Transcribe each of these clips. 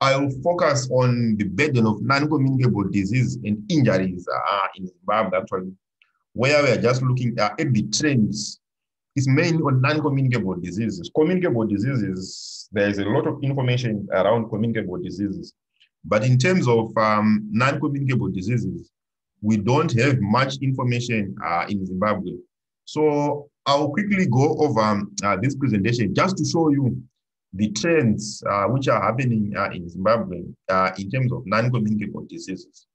I'll focus on the burden of non-communicable disease and injuries uh, in Zimbabwe, actually, where we are just looking at the trends. It's mainly on non-communicable diseases. Communicable diseases, there's a lot of information around communicable diseases. But in terms of um, non-communicable diseases, we don't have much information uh, in Zimbabwe. So I'll quickly go over um, uh, this presentation just to show you the trends uh, which are happening uh, in Zimbabwe uh, in terms of non-communicable diseases.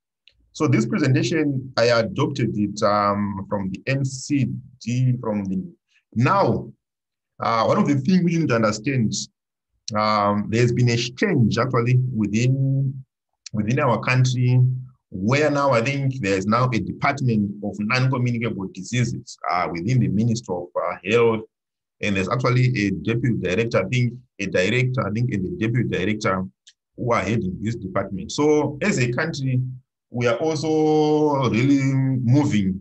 So this presentation, I adopted it um, from the NCD, from the, now, uh, one of the things we need to understand, um, there's been a change actually within, within our country where now I think there's now a department of non-communicable diseases uh, within the Ministry of uh, Health and there's actually a deputy director, I think a director, I think, and the deputy director who are heading this department. So as a country, we are also really moving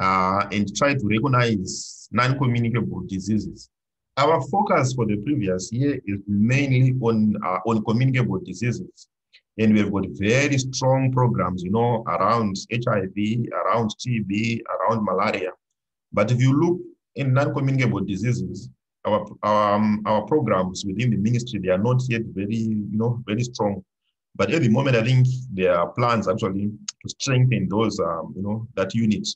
uh, and try to recognize non-communicable diseases. Our focus for the previous year is mainly on, uh, on communicable diseases. And we've got very strong programs, you know, around HIV, around TB, around malaria. But if you look in non-communicable diseases, our our, um, our programs within the ministry they are not yet very you know very strong. But at the moment, I think there are plans actually to strengthen those um, you know that unit.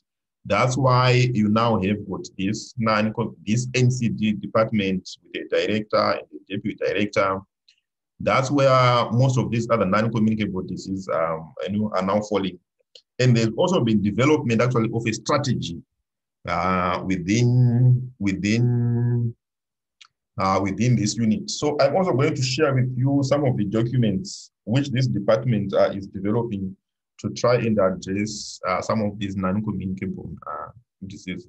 That's why you now have got this non this NCD department with a director and a deputy director. That's where most of these other non-communicable diseases um, you know, are now falling. And there's also been development actually of a strategy uh, within within uh, within this unit. So I'm also going to share with you some of the documents which this department uh, is developing to try and address uh, some of these non-communicable uh, diseases.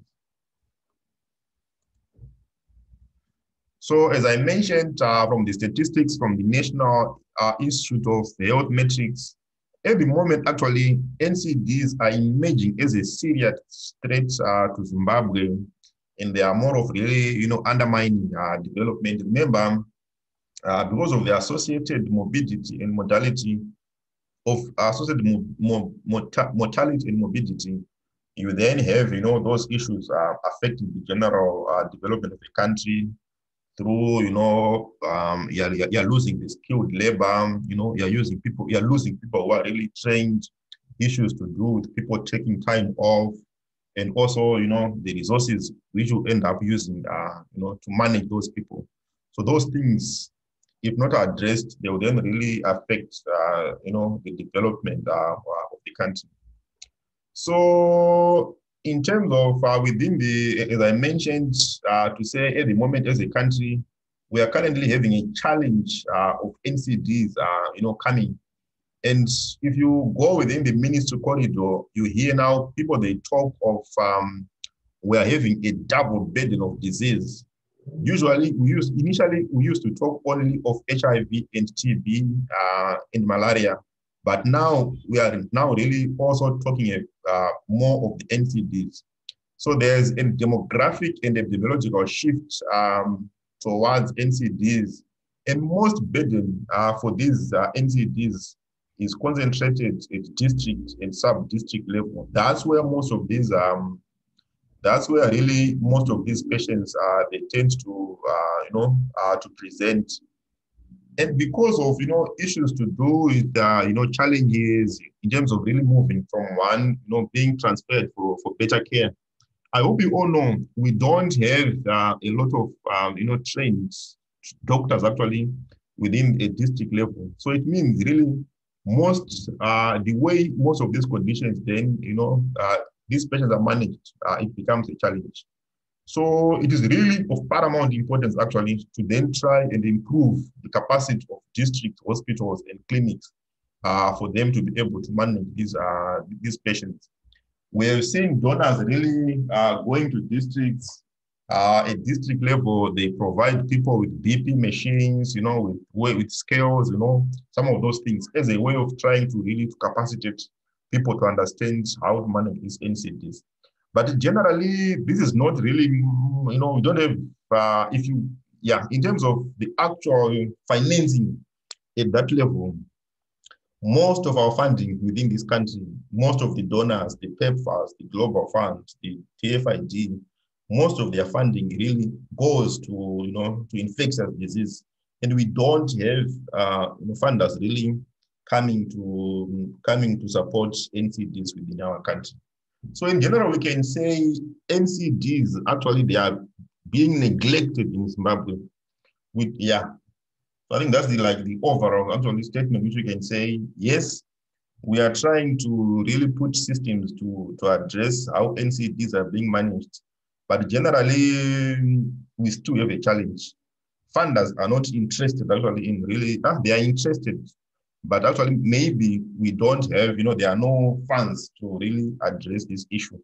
So as I mentioned uh, from the statistics from the National Institute of Health Metrics, at the moment, actually, NCDs are emerging as a serious threat uh, to Zimbabwe, and they are more of really, you know, undermining uh, development. Remember, uh, because of the associated morbidity and mortality of associated mo mo mortality and morbidity, you then have, you know, those issues uh, affecting the general uh, development of the country, through, you know, um, you're, you're losing the skilled labor, you know, you're using people, you're losing people who are really trained, issues to do with people taking time off, and also, you know, the resources which you end up using, uh, you know, to manage those people. So those things, if not addressed, they will then really affect, uh, you know, the development uh, of the country. So in terms of uh, within the, as I mentioned, uh, to say at the moment as a country, we are currently having a challenge uh, of NCDs, uh, you know, coming. And if you go within the ministry corridor, you hear now people, they talk of um, we are having a double burden of disease. Usually, we used, initially, we used to talk only of HIV and TB uh, and malaria. But now we are now really also talking uh, more of the NCDs. So there's a demographic and developmental shift um, towards NCDs. And most burden uh, for these uh, NCDs is concentrated at district and sub-district level. That's where most of these, um, that's where really most of these patients, uh, they tend to, uh, you know, uh, to present and because of you know issues to do with uh, you know challenges in terms of really moving from one you know being transferred for, for better care i hope you all know we don't have uh, a lot of um, you know trained doctors actually within a district level. So it means really most uh, the way most of these conditions then you know uh, these patients are managed uh, it becomes a challenge so it is really of paramount importance actually to then try and improve the capacity of district hospitals and clinics uh, for them to be able to manage these, uh, these patients. We're seeing donors really uh, going to districts uh, at district level, they provide people with BP machines, you know, with, with scales, you know, some of those things as a way of trying to really to capacitate people to understand how to manage these NCDs. But generally, this is not really, you know, we don't have, uh, if you, yeah, in terms of the actual financing at that level, most of our funding within this country, most of the donors, the PEPFARs, the Global Fund, the DFID, most of their funding really goes to, you know, to infectious disease. And we don't have uh, funders really coming to coming to support NCDs within our country. So in general, we can say NCDs actually they are being neglected in Zimbabwe. With yeah, so I think that's the like the overall actually statement which we can say yes, we are trying to really put systems to to address how NCDs are being managed, but generally we still have a challenge. Funders are not interested actually in really ah, they are interested but actually, maybe we don't have, you know, there are no funds to really address this issue.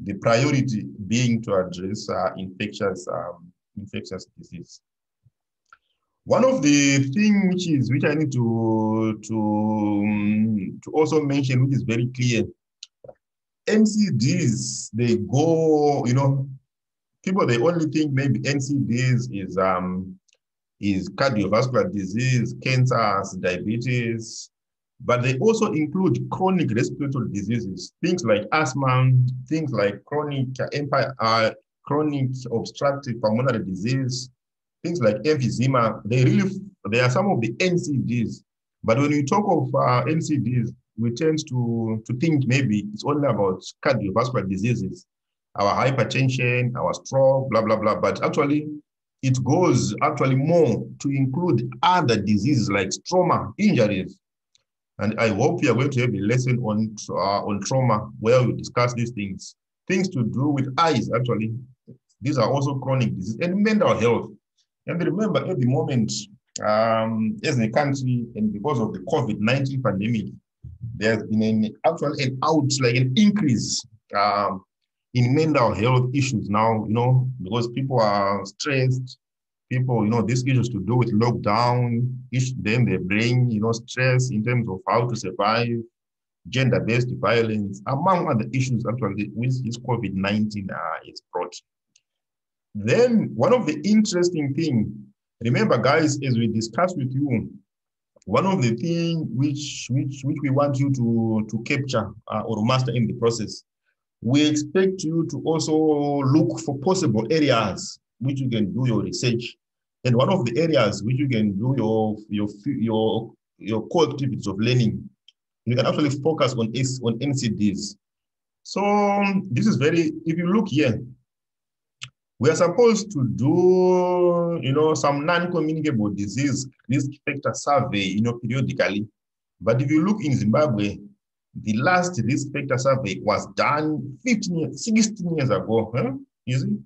The priority being to address uh, infectious, um, infectious disease. One of the things which is which I need to to um, to also mention, which is very clear, NCDs they go, you know, people they only think maybe NCDs is um is cardiovascular disease, cancers, diabetes, but they also include chronic respiratory diseases, things like asthma, things like chronic uh, chronic obstructive pulmonary disease, things like emphysema. They really, they are some of the NCDs. But when we talk of uh, NCDs, we tend to, to think maybe it's only about cardiovascular diseases, our hypertension, our stroke, blah, blah, blah. But actually, it goes actually more to include other diseases like trauma, injuries. And I hope you are going to have a lesson on, uh, on trauma where we discuss these things. Things to do with eyes, actually. These are also chronic diseases and mental health. And remember, at the moment, um, as a country, and because of the COVID-19 pandemic, there's been an actual an out, like an increase um, in mental health issues now, you know, because people are stressed, people, you know, these issues to do with lockdown, each then they bring, you know, stress in terms of how to survive, gender-based violence, among other issues actually with this COVID-19 uh, is brought. Then one of the interesting thing, remember guys, as we discussed with you, one of the things which, which, which we want you to, to capture uh, or master in the process we expect you to also look for possible areas which you can do your research. And one of the areas which you can do your, your, your, your core activities of learning, you can actually focus on, is on NCDs. So um, this is very, if you look here, we are supposed to do, you know, some non-communicable disease risk factor survey, you know, periodically. But if you look in Zimbabwe, the last risk factor survey was done 15, 16 years ago, huh? you see?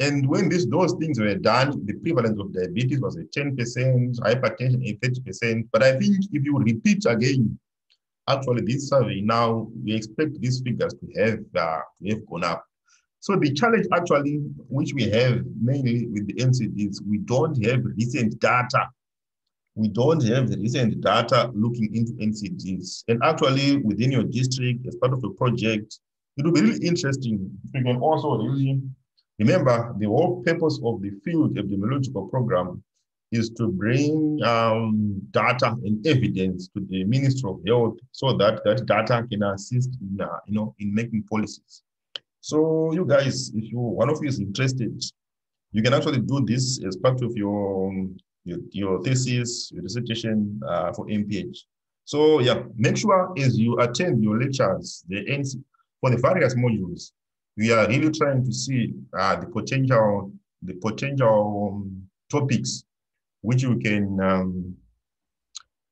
And when this, those things were done, the prevalence of diabetes was at 10%, hypertension at 30%. But I think if you repeat again, actually this survey now, we expect these figures to have, uh, have gone up. So the challenge actually, which we have mainly with the NCDs, we don't have recent data we don't have the recent data looking into NCDs. And actually, within your district, as part of the project, it will be really interesting if you can also really remember the whole purpose of the field epidemiological program is to bring um, data and evidence to the Ministry of Health so that that data can assist in, uh, you know, in making policies. So you guys, if you one of you is interested, you can actually do this as part of your um, your, your thesis, your dissertation uh, for MPH. So yeah, make sure as you attend your lectures, the NC, for the various modules, we are really trying to see uh, the potential, the potential um, topics which you can, um,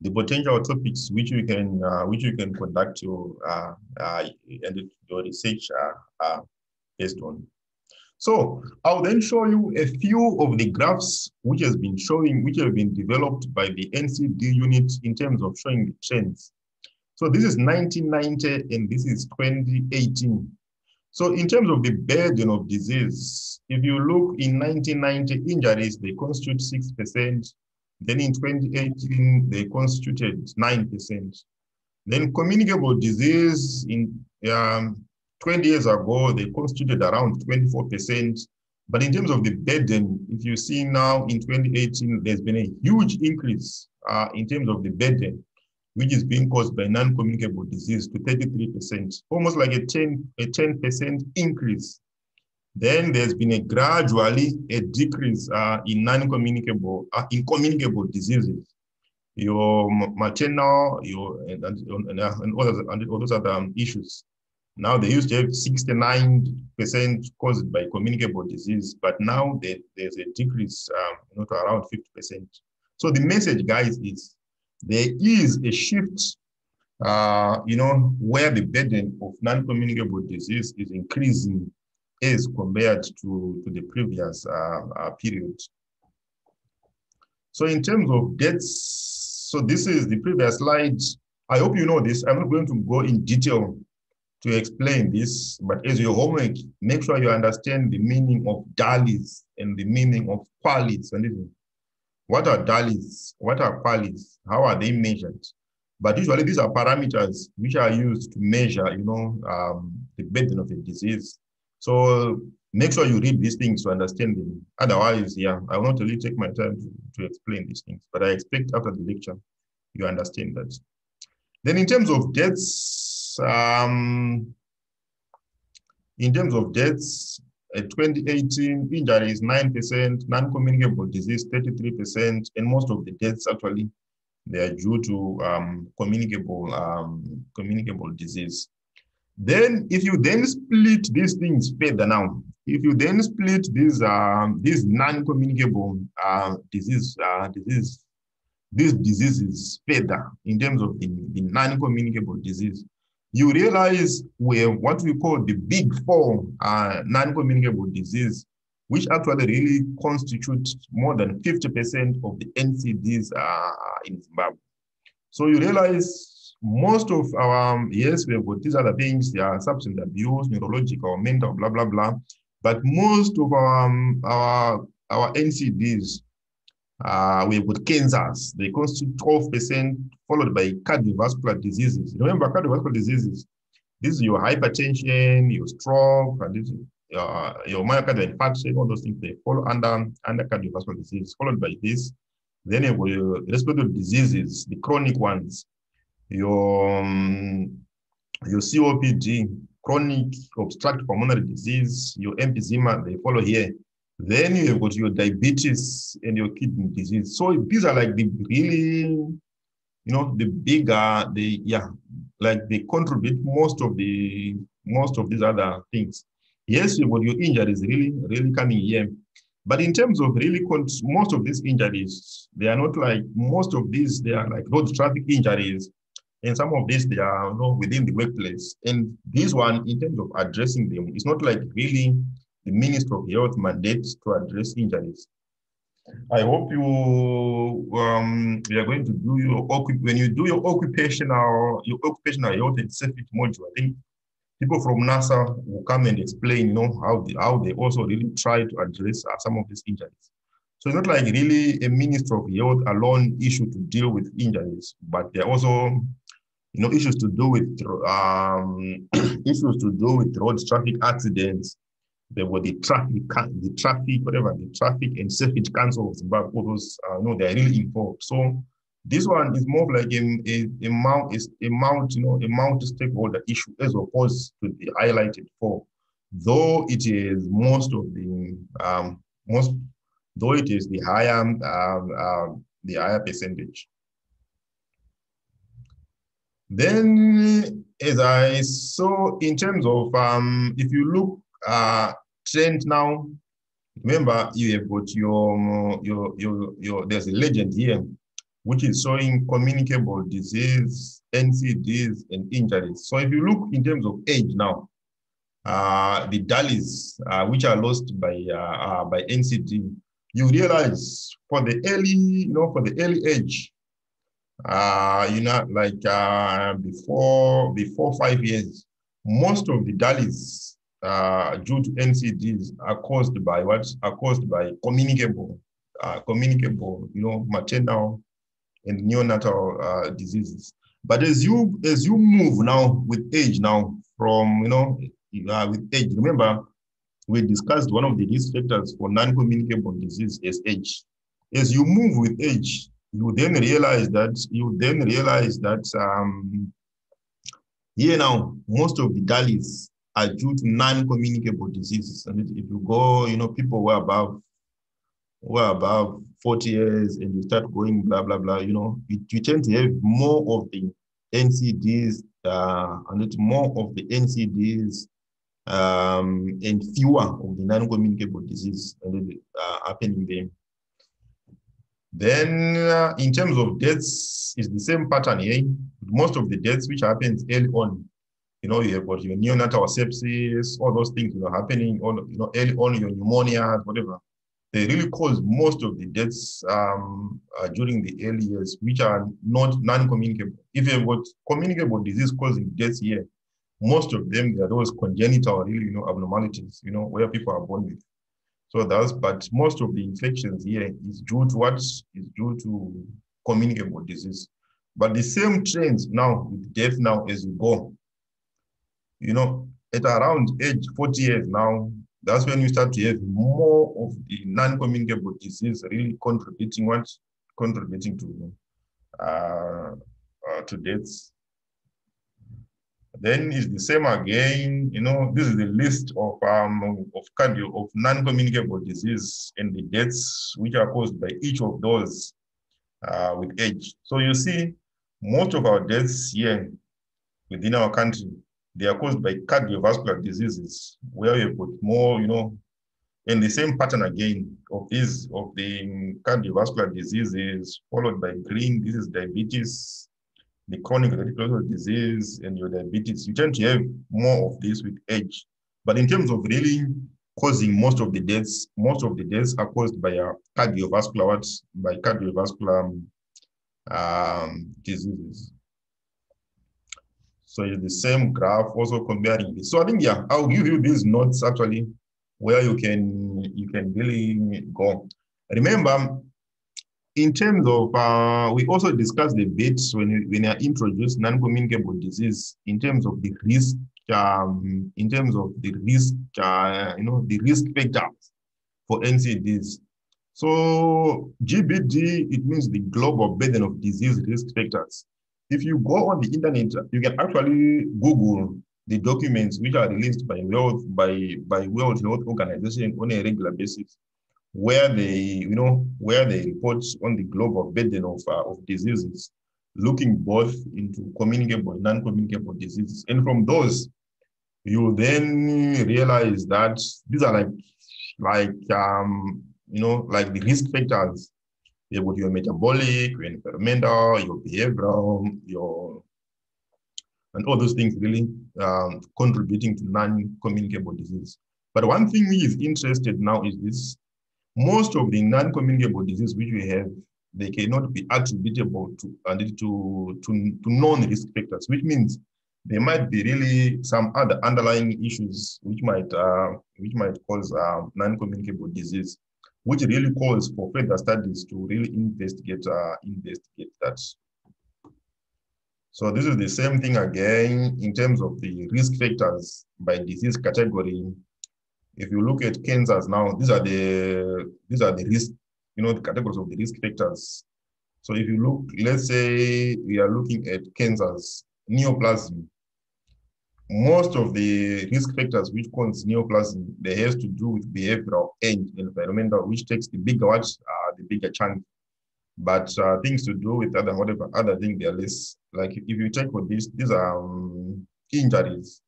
the potential topics which you can, uh, which you can conduct your, uh, uh, and your research uh, based on. So I'll then show you a few of the graphs which has been showing, which have been developed by the NCD unit in terms of showing the trends. So this is 1990 and this is 2018. So in terms of the burden of disease, if you look in 1990 injuries, they constitute 6%. Then in 2018, they constituted 9%. Then communicable disease in um, 20 years ago, they constituted around 24%. But in terms of the burden, if you see now in 2018, there's been a huge increase uh, in terms of the burden, which is being caused by non-communicable disease to 33%, almost like a 10 a 10% increase. Then there's been a gradually a decrease uh, in non-communicable uh, in communicable diseases, your maternal, your and, and, and, and, others, and all those other um, issues. Now they used to have 69% caused by communicable disease, but now they, there's a decrease um, you know, to around 50%. So the message, guys, is there is a shift, uh, you know, where the burden of non-communicable disease is increasing as compared to, to the previous uh, uh, period. So in terms of deaths, so this is the previous slide. I hope you know this. I'm not going to go in detail to explain this, but as your homework, make sure you understand the meaning of DALYs and the meaning of. And what are DALYs? What are QALYs? How are they measured? But usually these are parameters which are used to measure, you know, um, the burden of a disease. So make sure you read these things to understand them. Otherwise, yeah, I will not really take my time to, to explain these things, but I expect after the lecture, you understand that. Then in terms of deaths, um, in terms of deaths, uh, 2018 injuries 9%, non-communicable disease 33%, and most of the deaths actually they are due to um, communicable um, communicable disease. Then, if you then split these things further now, if you then split these um, these non-communicable uh, disease uh, disease these diseases further in terms of the, the non-communicable disease, you realize we have what we call the big four uh, non-communicable disease, which actually really constitute more than 50% of the NCDs uh, in Zimbabwe. So you realize most of our, um, yes, we have got these other things, are substance abuse, neurological, mental, blah, blah, blah. But most of our, um, our, our NCDs uh, we've got cancers. They constitute 12%, followed by cardiovascular diseases. Remember, cardiovascular diseases, this is your hypertension, your stroke, and this, uh, your myocardial infarction, all those things, they fall under, under cardiovascular disease, followed by this. Then you have respiratory diseases, the chronic ones, your, um, your COPD, chronic obstructive pulmonary disease, your emphysema, they follow here. Then you have got your diabetes and your kidney disease. So these are like the really, you know, the bigger, the yeah, like they contribute most of the most of these other things. Yes, you've got your injuries really, really coming here. But in terms of really, most of these injuries, they are not like most of these, they are like road traffic injuries. And some of these, they are you know, within the workplace. And this one, in terms of addressing them, it's not like really the Minister of Health mandates to address injuries. I hope you um, you are going to do your when you do your occupational your occupational health and safety module. I think people from NSSA will come and explain, you know, how they, how they also really try to address uh, some of these injuries. So it's not like really a Minister of Health alone issue to deal with injuries, but there are also, you know, issues to do with um, issues to do with road traffic accidents, there were the traffic, the traffic, whatever, the traffic and safety council of Zimbabwe, all those, uh, no, they're really involved. So this one is more like a, a, a mount, is a mount, you know, a mount stakeholder issue as opposed to the highlighted four. Though it is most of the, um, most, though it is the higher, um, uh, the higher percentage. Then, as I saw in terms of, um, if you look uh, trend now. Remember, you have got your, your, your, your, there's a legend here, which is showing communicable disease, NCDs, and injuries. So if you look in terms of age now, uh, the DALYs, uh, which are lost by, uh, uh by NCD, you realize for the early, you know, for the early age, uh, you know, like uh, before, before five years, most of the DALYs uh, due to NCDs are caused by what are caused by communicable, uh, communicable, you know, maternal and neonatal uh, diseases. But as you as you move now with age now from you know uh, with age, remember we discussed one of the risk factors for non-communicable disease as age. As you move with age, you then realize that you then realize that um, here now most of the DALYs to non-communicable diseases. And if you go, you know, people were above who are above 40 years and you start going blah blah blah, you know, you, you tend to have more of the NCDs uh, and it's more of the NCDs um, and fewer of the non-communicable disease uh, happening there. Then uh, in terms of deaths, it's the same pattern here. Most of the deaths which happens early on, you know, you have got your neonatal sepsis, all those things, you know, happening all, you know, early on, your pneumonia, whatever. They really cause most of the deaths um, uh, during the early years, which are not non-communicable. If you've got communicable disease causing deaths here, most of them, they're those congenital, really, you know, abnormalities, you know, where people are born with. So that's, but most of the infections here is due to what is due to communicable disease. But the same trends now with death now as you go, you know, at around age 40 years now, that's when you start to have more of the non-communicable disease really contributing what contributing to uh, uh, to deaths then it's the same again. You know, this is the list of um of cardio of non-communicable disease and the deaths which are caused by each of those uh, with age. So you see, most of our deaths here within our country, they are caused by cardiovascular diseases, where we put more, you know, and the same pattern again of these of the cardiovascular diseases, followed by green. This is diabetes, the chronic reticulocyte disease and your diabetes, you tend to have more of this with age. But in terms of really causing most of the deaths, most of the deaths are caused by a cardiovascular, by cardiovascular um, diseases. So it's the same graph also comparing this. So I think, yeah, I'll give you these notes actually where you can, you can really go. Remember, in terms of, uh, we also discussed a bit when we, when I introduced non-communicable disease in terms of the risk, um, in terms of the risk, uh, you know, the risk factors for NCDs. So GBD, it means the global burden of disease risk factors. If you go on the internet, you can actually Google the documents which are released by World, by, by World Health Organization on a regular basis where they, you know, where they report on the global burden of, uh, of diseases, looking both into communicable and non-communicable diseases. And from those, you then realize that these are like, like, um, you know, like the risk factors. Have your metabolic, your environmental, your behavioral, your, and all those things really um, contributing to non-communicable disease. But one thing we is interested now is this most of the non-communicable disease which we have, they cannot be attributable to and to, to, to non-risk factors, which means there might be really some other underlying issues which might uh, which might cause uh, non-communicable disease, which really calls for further studies to really investigate uh, investigate that. So this is the same thing again in terms of the risk factors by disease category if you look at cancers now, these are the these are the risk, you know, the categories of the risk factors. So if you look, let's say we are looking at cancers, neoplasm. Most of the risk factors which cause neoplasm, they have to do with behavioral and environmental, which takes the bigger watch, uh, the bigger chunk. But uh, things to do with other whatever other thing, they're less. Like if you check for this, these are um, injuries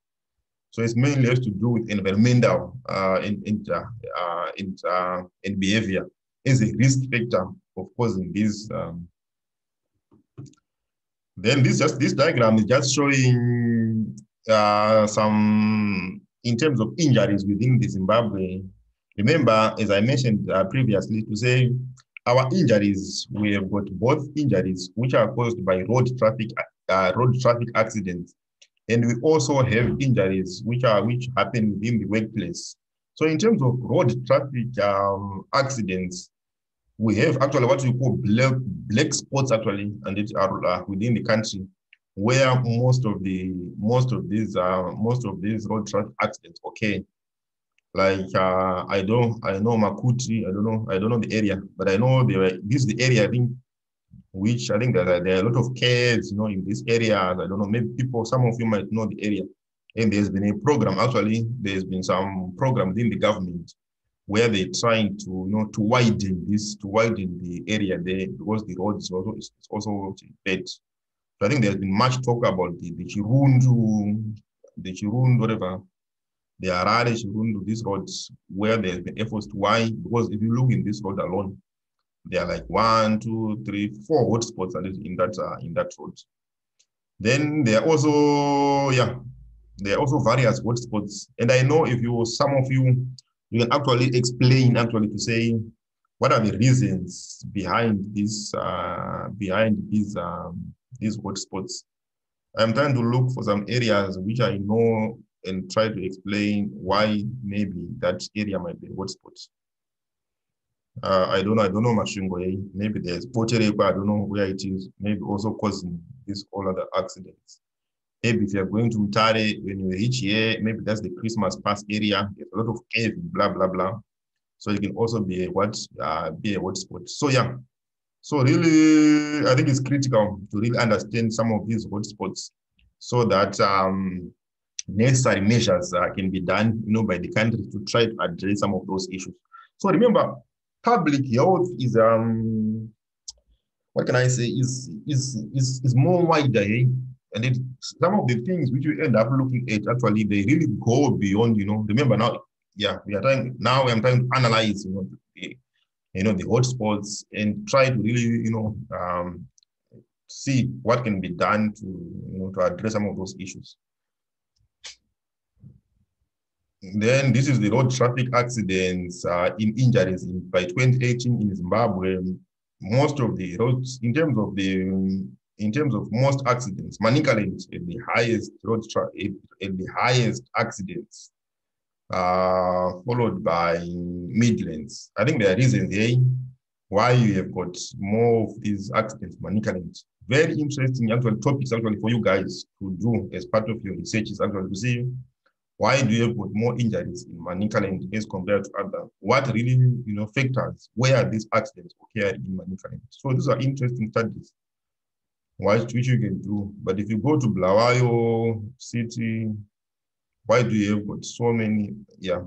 so it's mainly has to do with environmental uh, in, in, uh, in, uh, in behavior as a risk factor of causing these. Um, then this just this diagram is just showing uh, some in terms of injuries within the Zimbabwe. Remember, as I mentioned uh, previously, to say our injuries, we have got both injuries which are caused by road traffic uh, road traffic accidents and we also have injuries which are which happen within the workplace. So in terms of road traffic um, accidents, we have actually what we call black, black spots actually, and it are uh, within the country where most of the most of these uh, most of these road traffic accidents occur. like uh, I don't I know Makuti, I don't know, I don't know the area, but I know there this is the area I think which I think that there are a lot of caves, you know, in this area. I don't know, maybe people, some of you might know the area. And there's been a program, actually, there's been some program within the government where they're trying to, you know, to widen this, to widen the area there because the road is also, is also bad. So I think there's been much talk about the, the Chirundu, the Chirundu, whatever, the Harare, Chirundu, these roads where there's been efforts to widen, because if you look in this road alone, there are like one, two, three, four hotspots in that uh, in that road. Then there are also yeah, there are also various hotspots, and I know if you some of you you can actually explain actually to say what are the reasons behind this uh, behind these um, these hotspots. I'm trying to look for some areas which I know and try to explain why maybe that area might be hotspots. Uh, I don't know. I don't know Masvingo. Maybe there's Pochereko. I don't know where it is. Maybe also causing this all other accidents. Maybe if you're going to Mutare, when you reach here, maybe that's the Christmas pass area. There's a lot of cave, blah blah blah. So it can also be a what uh, be a hotspot. So yeah. So really, I think it's critical to really understand some of these hotspots, so that um, necessary measures uh, can be done, you know, by the country to try to address some of those issues. So remember, public health is um what can I say is is is, is more wider eh? and it, some of the things which we end up looking at actually they really go beyond you know remember now yeah we are trying now I'm trying to analyze you know you know the hotspots and try to really you know um, see what can be done to you know to address some of those issues then this is the road traffic accidents uh, in injuries in, by 2018 in Zimbabwe. Most of the roads, in terms of the, in terms of most accidents, Manicaland at the highest road traffic, at the highest accidents, uh, followed by Midlands. I think there are reasons here why you have got more of these accidents, Manicaland. Very interesting actual topics actually for you guys to do as part of your research is actually to see why do you have got more injuries in Manicaland as compared to other? What really, you know, factors where these accidents occur in Manicaland? So these are interesting studies, which, you can do. But if you go to Bulawayo City, why do you have got so many? Yeah,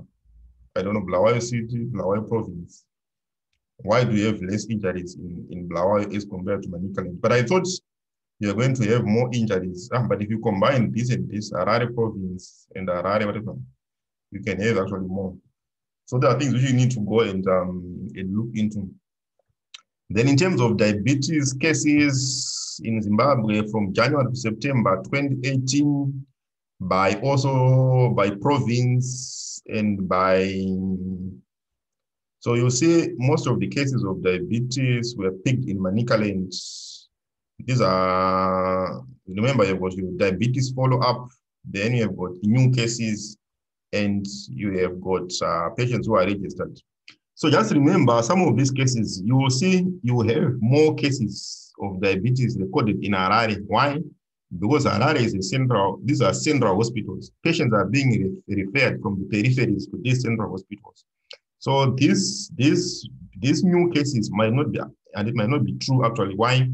I don't know, Bulawayo City, Bulawayo Province. Why do you have less injuries in, in Bulawayo as compared to Manicaland? But I thought you're going to have more injuries. Ah, but if you combine this and this, Harare province and Harare, whatever, you can have actually more. So there are things which you need to go and, um, and look into. Then in terms of diabetes cases in Zimbabwe from January to September 2018, by also by province and by, so you see most of the cases of diabetes were picked in Manicaland these are, remember, you've got your diabetes follow up, then you have got immune cases, and you have got uh, patients who are registered. So just remember, some of these cases, you will see you have more cases of diabetes recorded in Harare. Why? Because Harare is a central, these are central hospitals. Patients are being re referred from the peripheries to these central hospitals. So these, these, these new cases might not be, and it might not be true actually. Why?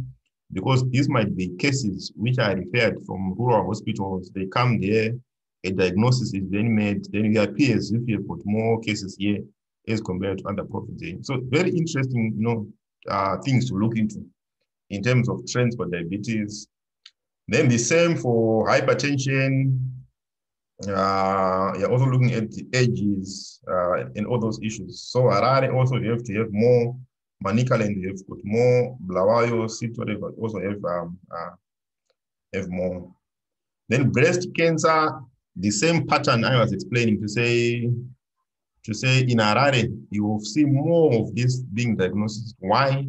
because these might be cases which are referred from rural hospitals. They come there, a diagnosis is then made, then it appears if you put more cases here as compared to other provinces. So very interesting, you know, uh, things to look into in terms of trends for diabetes. Then the same for hypertension. Uh, you're also looking at the ages uh, and all those issues. So Harare also you have to have more Manicaland have got more, Blawayo, Bulawayo, City, also have, um, uh, have more. Then breast cancer, the same pattern I was explaining to say, to say in Harare, you will see more of this being diagnosed. Why?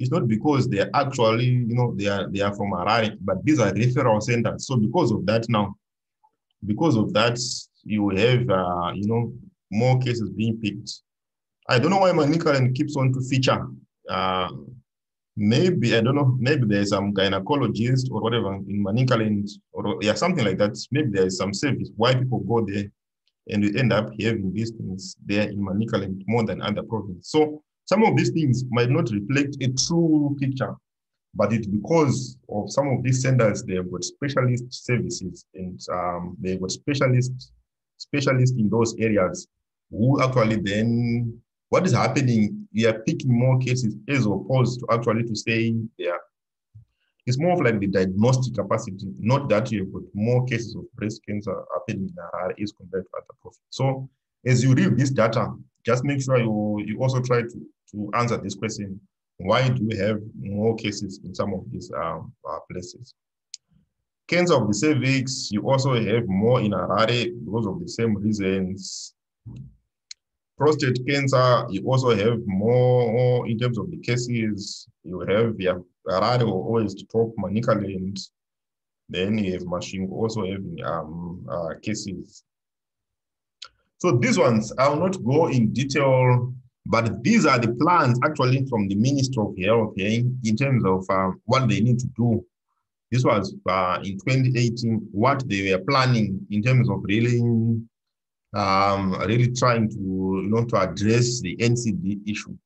It's not because they are actually, you know, they are they are from Harare, but these are referral centers. So because of that now, because of that, you have, uh, you know, more cases being picked I don't know why Manicaland keeps on to feature. Uh, maybe, I don't know, maybe there's some gynecologist or whatever in Manicaland or yeah, something like that. Maybe there is some service why people go there and we end up having these things there in Manicaland more than other provinces. So some of these things might not reflect a true picture, but it's because of some of these centers, they've got specialist services and um, they've got specialists, specialists in those areas who actually then, what is happening, we are picking more cases as opposed to actually to saying there it's more of like the diagnostic capacity, not that you've got more cases of breast cancer happening in the as compared to other provinces. So as you read this data, just make sure you, you also try to, to answer this question. Why do we have more cases in some of these um, uh, places? Cancer of the cervix, you also have more in Harare because of the same reasons. Prostate cancer, you also have more in terms of the cases. You have yeah, Harare always talk Manicaland. Then you have Masvingo also having um, uh, cases. So these ones, I will not go in detail, but these are the plans actually from the Minister of Health okay, in terms of uh, what they need to do. This was uh, in 2018, what they were planning in terms of really, um, really trying to, you know, to address the NCD issue.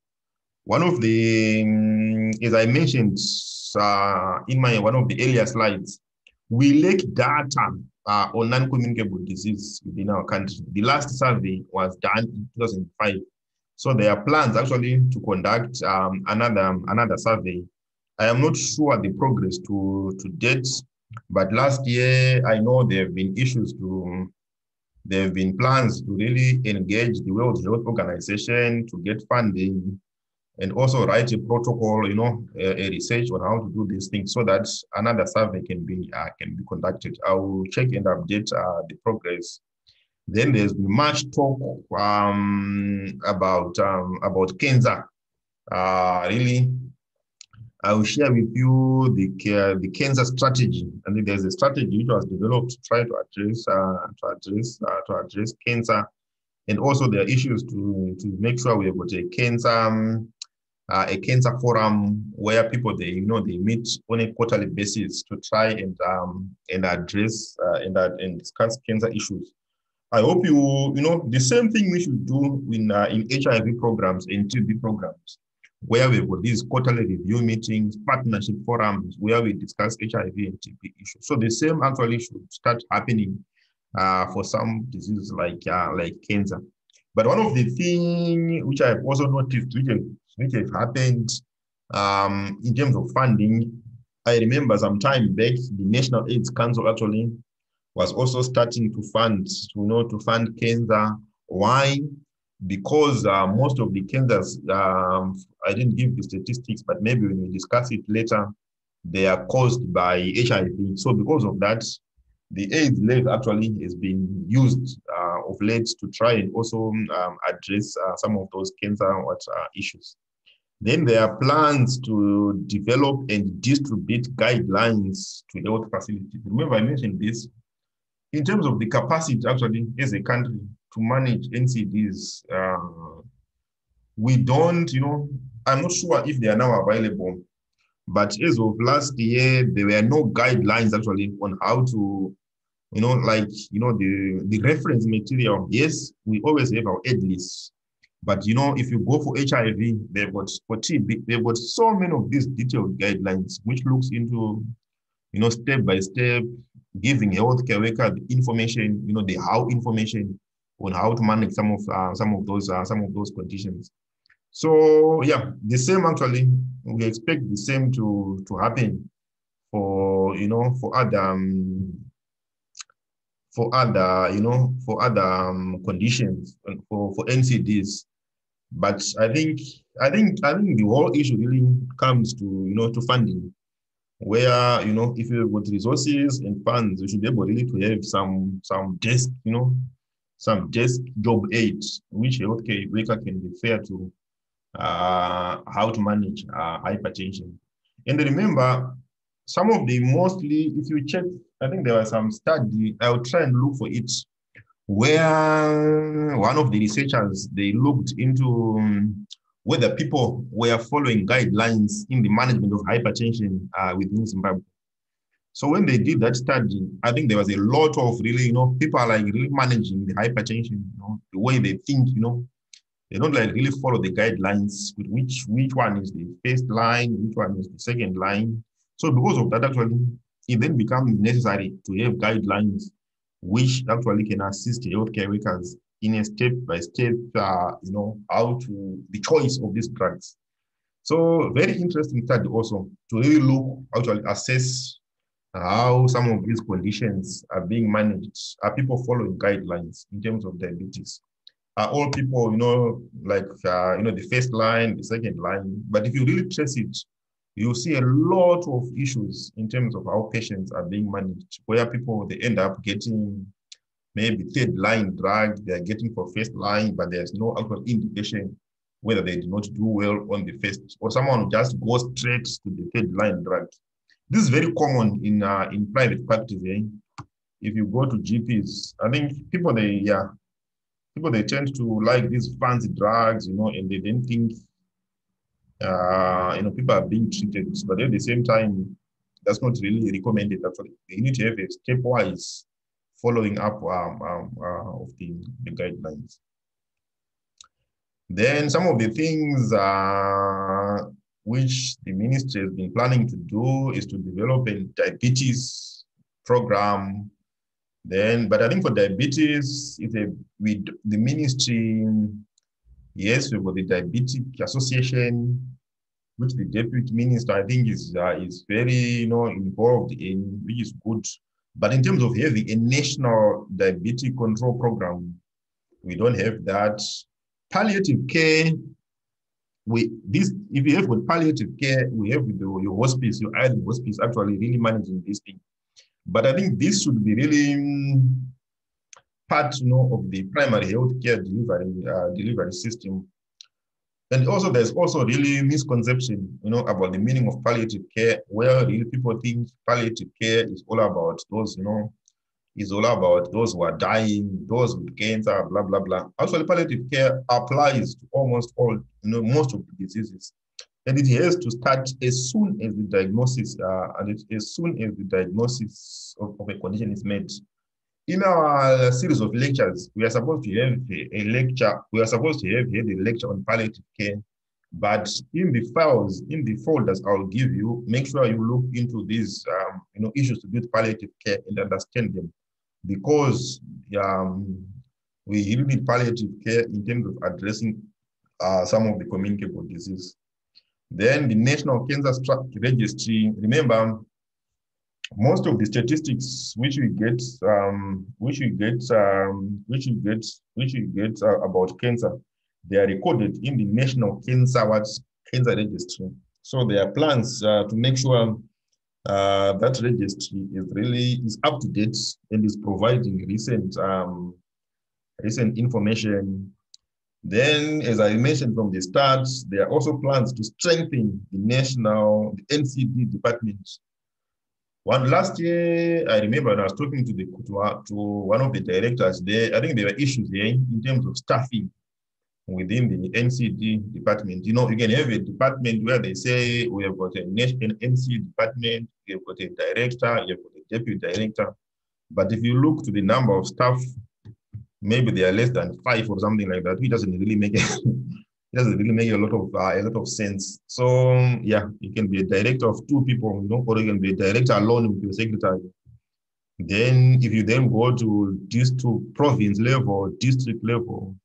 One of the, um, as I mentioned uh, in my one of the earlier slides, we lack data uh, on non-communicable disease within our country. The last survey was done in 2005. So there are plans actually to conduct um, another, another survey. I am not sure the progress to, to date, but last year I know there have been issues to, there have been plans to really engage the World Health Organization to get funding and also write a protocol, you know, a, a, research on how to do these things so that another survey can be uh, can be conducted. I will check and update uh, the progress. Then there's been much talk um, about um, about cancer. Uh, really, I will share with you the uh, the cancer strategy. And there's a strategy which was developed to try to address uh, to address uh, to address cancer and also there are issues to, to make sure we have got a cancer um, uh, a cancer forum where people they you know they meet on a quarterly basis to try and um, and address uh, and, uh, and discuss cancer issues. I hope you you know the same thing we should do in uh, in HIV programs and TB programs, where we've got these quarterly review meetings, partnership forums where we discuss HIV and TB issues. So the same actually should start happening uh, for some diseases like uh, like cancer. But one of the things which I've also noticed, which which have happened um, in terms of funding. I remember some time back, the National AIDS Council actually was also starting to fund, you know, to fund cancer. Why? Because uh, most of the cancers, um, I didn't give the statistics, but maybe when we discuss it later, they are caused by HIV. So because of that, the AIDS levy actually has been used uh, of late to try and also um, address uh, some of those cancer uh, issues. Then there are plans to develop and distribute guidelines to health facilities. Remember, I mentioned this. In terms of the capacity, actually, as a country to manage NCDs, uh, we don't, you know, I'm not sure if they are now available, but as of last year, there were no guidelines actually on how to, you know, like, you know, the, the reference material. Yes, we always have our EDLIZ, but you know, if you go for HIV, they've got for TB, they've got so many of these detailed guidelines, which looks into, you know, step by step, giving healthcare worker the information, you know, the how information on how to manage some of uh, some of those uh, some of those conditions. So yeah, the same actually, we expect the same to to happen for you know for other um, for other you know for other um, conditions for for NCDs. But I think I think I think the whole issue really comes to you know to funding, where you know if you've got resources and funds, you should be able really to have some some desk, you know, some desk job aid, which a healthcare worker can refer to uh, how to manage uh, hypertension. And remember, some of the mostly, if you check, I think there was some study, I'll try and look for it where one of the researchers, they looked into um, whether people were following guidelines in the management of hypertension uh, within Zimbabwe. So when they did that study, I think there was a lot of really, you know, people are like really managing the hypertension, you know, the way they think, you know, they don't like really follow the guidelines with which which one is the first line, which one is the second line. So because of that, actually, it then becomes necessary to have guidelines which actually can assist healthcare workers in a step-by-step, uh, you know, how to the choice of these drugs. So very interesting study also to really look, actually assess how some of these conditions are being managed. Are people following guidelines in terms of diabetes? Are all people, you know, like, uh, you know, the first line, the second line? But if you really trace it, you see a lot of issues in terms of how patients are being managed, where people, they end up getting maybe third line drug, they're getting for first line, but there's no actual indication whether they do not do well on the first, or someone just goes straight to the third line drug. This is very common in uh, in private practice. Eh? If you go to GPs, I think people they yeah, people they tend to like these fancy drugs, you know, and they then think uh, you know people are being treated, but at the same time, that's not really recommended. Actually, you need to have a stepwise following up um, um, uh, of the, the guidelines. Then some of the things uh, which the ministry has been planning to do is to develop a diabetes program. Then, but I think for diabetes, it's a with the ministry, yes, we've got the Diabetic Association, which the deputy minister I think is uh, is very you know involved in, which is good. But in terms of having a national diabetic control program, we don't have that. Palliative care we this if you have with palliative care, we have with the, your hospice, your island hospice actually really managing this thing. But I think this should be really mm, part you know, of the primary health care delivery uh, delivery system. And also there's also really misconception, you know, about the meaning of palliative care, where really people think palliative care is all about those, you know, is all about those who are dying, those with cancer, blah, blah, blah. Actually, palliative care applies to almost all, you know, most of the diseases. And it has to start as soon as the diagnosis, uh, and it, as soon as the diagnosis of, of, a condition is made. In our series of lectures, we are supposed to have a, lecture, we are supposed to have a lecture on palliative care, but in the files, in the folders I'll give you, make sure you look into these um, you know, issues to do with palliative care and understand them because um, we really need palliative care in terms of addressing uh, some of the communicable disease. Then the National Cancer Registry, remember, most of the statistics which we get, um, which we get, um, which we get, which we get uh, about cancer, they are recorded in the National Cancer Cancer Registry. So there are plans uh, to make sure uh, that registry is really is up to date and is providing recent um, recent information. Then, as I mentioned from the start, there are also plans to strengthen the national the NCD department. One last year, I remember I was talking to the to, one of the directors there. I think there were issues there in terms of staffing within the NCD department. You know, you can have a department where they say we have got a national NC department, we have got a director, you have got a deputy director. But if you look to the number of staff, maybe they are less than five or something like that, which doesn't really make it doesn't really make a lot of uh, a lot of sense. So yeah, you can be a director of two people, you know, or you can be a director alone with your secretary. Then if you then go to district province level, district level,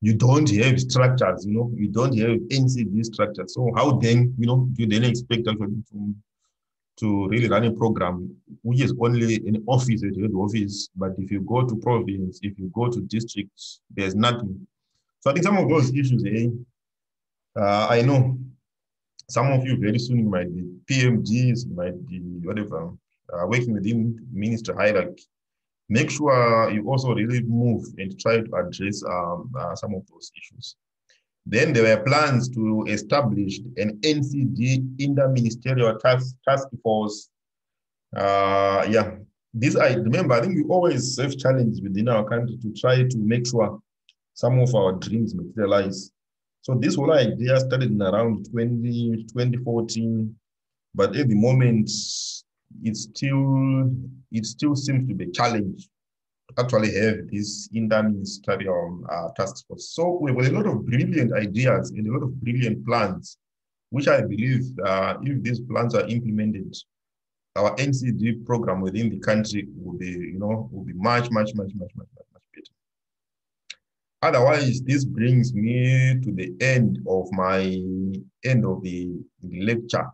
you don't have structures, you know, you don't have NCD structures. So how then, you know, you then expect actually to, to really run a program which is only an office at head office, but if you go to province, if you go to districts, there's nothing. So I think some of those issues, eh, uh, I know some of you very soon might be PMDs, might be whatever, uh, working within ministry hierarchy make sure you also really move and try to address um, uh, some of those issues. Then there were plans to establish an NCD interministerial task, task force. Uh, yeah, this I remember, I think we always have challenges within our country to try to make sure some of our dreams materialize. So this whole idea started in around 20, 2014, but at the moment, it still it still seems to be a challenge to actually have this interministerial uh, task force. So we have a lot of brilliant ideas and a lot of brilliant plans, which I believe uh, if these plans are implemented, our NCD program within the country will be, you know, will be much, much, much, much, much. Otherwise, this brings me to the end of my end of the, the lecture.